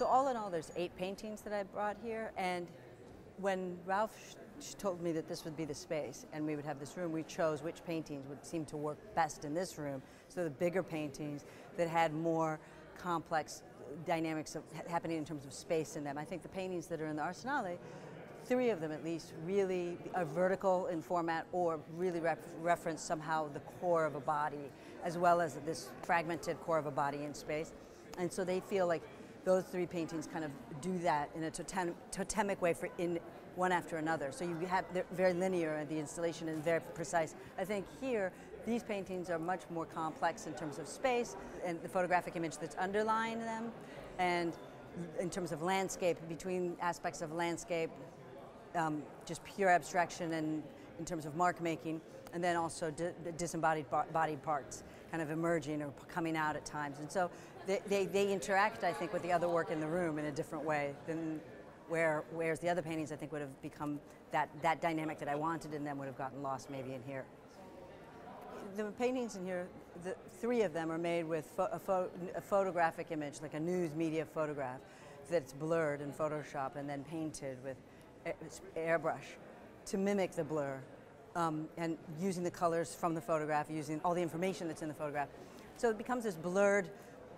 So all in all, there's eight paintings that I brought here, and when Ralph told me that this would be the space and we would have this room, we chose which paintings would seem to work best in this room. So the bigger paintings that had more complex dynamics of, happening in terms of space in them. I think the paintings that are in the Arsenale, three of them at least, really are vertical in format or really ref reference somehow the core of a body, as well as this fragmented core of a body in space. And so they feel like those three paintings kind of do that in a totem totemic way for in one after another. So you have they're very linear, and the installation is very precise. I think here these paintings are much more complex in terms of space and the photographic image that's underlying them, and in terms of landscape, between aspects of landscape, um, just pure abstraction and in terms of mark making, and then also di disembodied body parts kind of emerging or coming out at times. And so they, they, interact, I think, with the other work in the room in a different way than where, whereas the other paintings I think would have become that, that dynamic that I wanted and then would have gotten lost maybe in here. The paintings in here, the three of them are made with a, a photographic image, like a news media photograph, that's blurred in Photoshop and then painted with airbrush to mimic the blur um, and using the colors from the photograph, using all the information that's in the photograph. So it becomes this blurred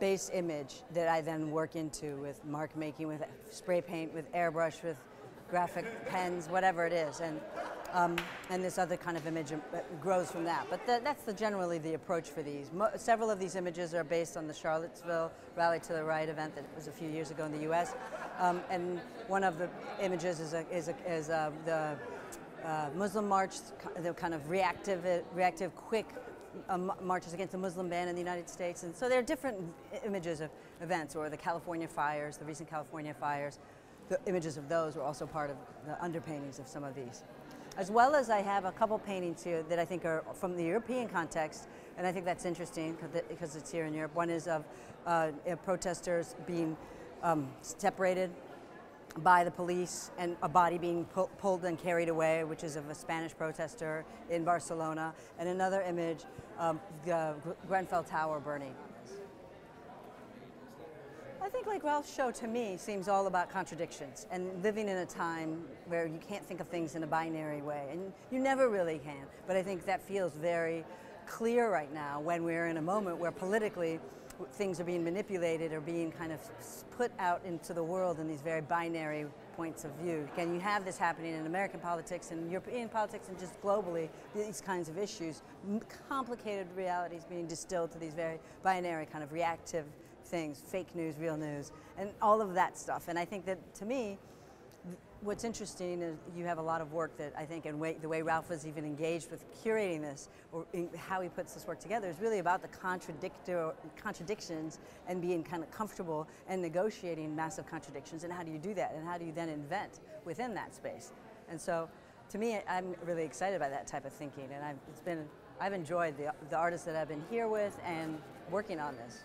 base image that I then work into with mark making, with spray paint, with airbrush, with graphic pens, whatever it is. And, um, and this other kind of image uh, grows from that. But the, that's the, generally the approach for these. Mo several of these images are based on the Charlottesville Rally to the Right event that was a few years ago in the U.S. Um, and one of the images is, a, is, a, is a, uh, the uh, Muslim march, the kind of reactive, reactive, quick uh, marches against the Muslim ban in the United States. And so there are different images of events, or the California fires, the recent California fires. The images of those were also part of the underpaintings of some of these. As well as I have a couple paintings here that I think are from the European context, and I think that's interesting because it's here in Europe. One is of uh, protesters being um, separated by the police and a body being pu pulled and carried away, which is of a Spanish protester in Barcelona, and another image of the Grenfell Tower burning. I think like Ralph's show to me seems all about contradictions and living in a time where you can't think of things in a binary way, and you never really can. But I think that feels very clear right now when we're in a moment where politically things are being manipulated or being kind of put out into the world in these very binary points of view. Can you have this happening in American politics and European politics and just globally, these kinds of issues, complicated realities being distilled to these very binary kind of reactive things, fake news, real news, and all of that stuff. And I think that to me, what's interesting is you have a lot of work that I think, and the way Ralph was even engaged with curating this, or how he puts this work together, is really about the contradictions and being kind of comfortable and negotiating massive contradictions. And how do you do that? And how do you then invent within that space? And so, to me, I'm really excited by that type of thinking. And I've, it's been, I've enjoyed the, the artists that I've been here with and working on this.